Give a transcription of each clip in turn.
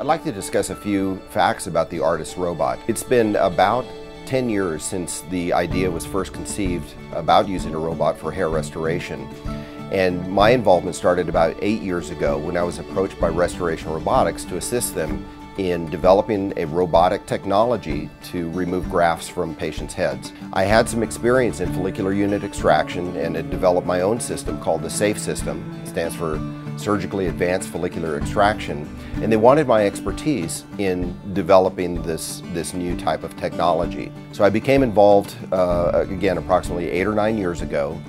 I'd like to discuss a few facts about the ARTAS robot. It's been about 10 years since the idea was first conceived about using a robot for hair restoration. And my involvement started about eight years ago when I was approached by Restoration Robotics to assist them in developing a robotic technology to remove grafts from patients' heads. I had some experience in follicular unit extraction and had developed my own system called the SAFE system. It stands for Surgically Advanced Follicular Extraction. And they wanted my expertise in developing this, this new type of technology. So I became involved, uh, again, approximately eight or nine years ago.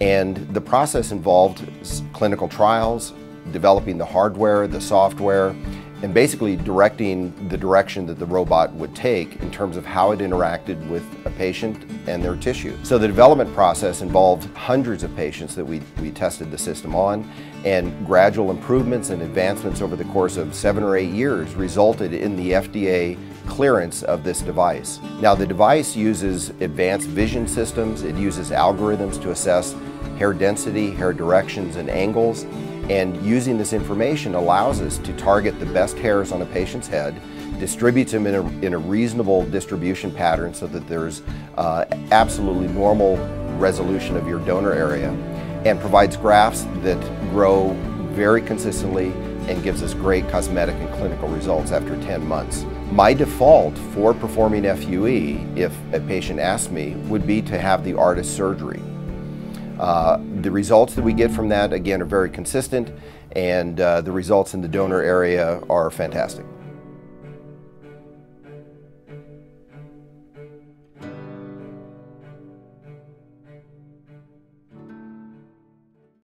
And the process involved clinical trials, developing the hardware, the software, and basically directing the direction that the robot would take in terms of how it interacted with a patient and their tissue. So the development process involved hundreds of patients that we, we tested the system on and gradual improvements and advancements over the course of seven or eight years resulted in the FDA clearance of this device. Now the device uses advanced vision systems, it uses algorithms to assess hair density, hair directions, and angles, and using this information allows us to target the best hairs on a patient's head, distributes them in a, in a reasonable distribution pattern so that there's uh, absolutely normal resolution of your donor area, and provides grafts that grow very consistently and gives us great cosmetic and clinical results after 10 months. My default for performing FUE, if a patient asks me, would be to have the ARTAS surgery. Uh, the results that we get from that, again, are very consistent, and uh, the results in the donor area are fantastic.